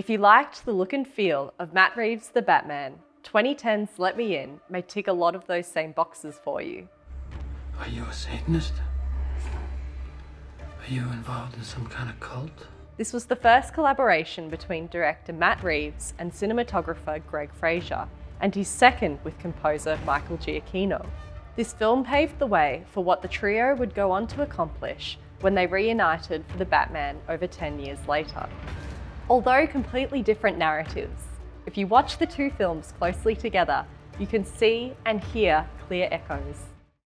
If you liked the look and feel of Matt Reeves' The Batman, 2010's Let Me In may tick a lot of those same boxes for you. Are you a Satanist? Are you involved in some kind of cult? This was the first collaboration between director Matt Reeves and cinematographer Greig Fraser, and his second with composer Michael Giacchino. This film paved the way for what the trio would go on to accomplish when they reunited for The Batman over 10 years later. Although completely different narratives, if you watch the two films closely together, you can see and hear clear echoes.